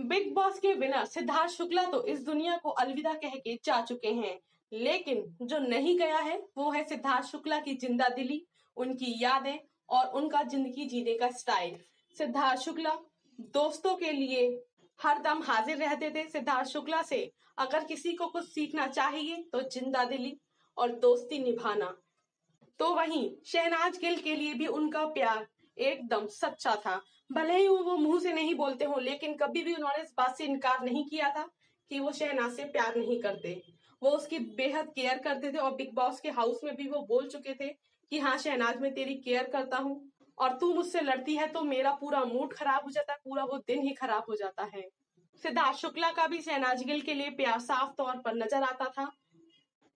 Big Boss के winner Siddharth Shukla तो इस दुनिया को अलविदा कह के जा चुके हैं। लेकिन जो नहीं गया है, वो है सिद्धार्थ शुक्ला की ज़िंदा दिली, उनकी यादें और उनका ज़िंदगी जीने का स्टाइल। सिद्धार्थ शुक्ला दोस्तों के लिए हर दम हाजिर रहते थे। सिद्धार्थ शुक्ला से अगर किसी को कुछ सीखना चाहिए तो ज़िंदा दिली और दोस्ती निभाना। तो वहीं शहनाज गिल के लिए भी उनका प्यार एकदम सच्चा था। भले ही वो मुँह से नहीं बोलते हो, लेकिन कभी भी उन्होंने इस बात से इनकार नहीं किया था कि वो शहनाज से प्यार नहीं करते। वो उसकी बेहद केयर करते थे और बिग बॉस के हाउस में भी वो बोल चुके थे कि हाँ शहनाज, मैं तेरी केयर करता हूँ और तू मुझसे लड़ती है तो मेरा पूरा मूड खराब हो जाता है, पूरा वो दिन ही खराब हो जाता है। सिद्धार्थ शुक्ला का भी शहनाज गिल के लिए प्यार साफ़ तौर पर नज़र आता था।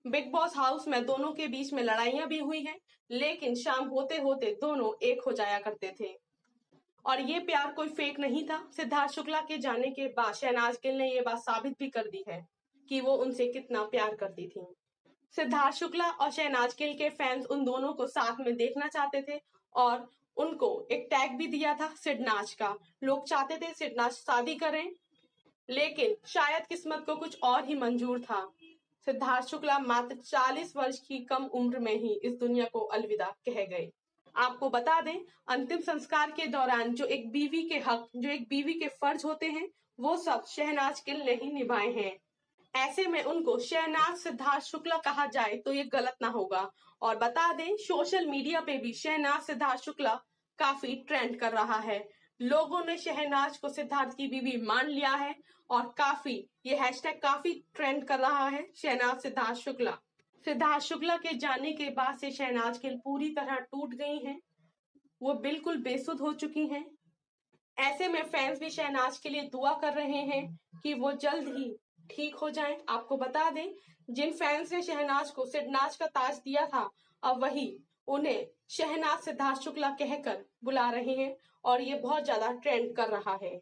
बिग बॉस हाउस में दोनों के बीच में लड़ाइयाँ भी हुई हैं। लेकिन शाम होते होते दोनों एक हो जाया करते थे। और ये प्यार कोई फेक नहीं था। सिद्धार्थ शुक्ला के जाने के बाद शहनाज गिल ने ये बात साबित भी कर दी है कि वो उनसे कितना प्यार करती थी। सिद्धार्थ शुक्ला और शहनाज गिल के फैंस उन दोनों को साथ में देखना चाहते थे और उनको एक टैग भी दिया था सिडनाज का। लोग चाहते थे सिडनाज शादी करें, लेकिन शायद किस्मत को कुछ और ही मंजूर था। सिद्धार्थ शुक्ला मात्र 40 वर्ष की कम उम्र में ही इस दुनिया को अलविदा कह गए। आपको बता दें, अंतिम संस्कार के दौरान जो एक बीवी के हक, जो एक बीवी के फ़र्ज़ होते हैं, वो सब शहनाज गिल ने ही निभाए हैं। ऐसे में उनको शहनाज सिद्धार्थ शुक्ला कहा जाए तो ये गलत ना होगा। और बता दें, सोशल मीडिया पे भी शहनाज सिद्धार्थ शुक्ला काफ़ी ट्रेंड कर रहा है। लोगों ने शहनाज को सिद्धार्थ की बीवी मान लिया है और काफ़ी, ये हैशटैग काफ़ी ट्रेंड कर रहा है शहनाज सिद्धार्थ शुक्ला। सिद्धार्थ शुक्ला के जाने के बाद से शहनाज गिल पूरी तरह टूट गई हैं। वो बिल्कुल बेसुध हो चुकी हैं। ऐसे में फैंस भी शहनाज के लिए दुआ कर रहे हैं कि वो जल्द ही ठीक हो जाएँ। आपको बता दें, जिन फैंस ने शहनाज को सिडनाज का ताज दिया था, अब वही उन्हें शहनाज सिद्धार्थ शुक्ला कहकर बुला रहे हैं और ये बहुत ज़्यादा ट्रेंड कर रहा है।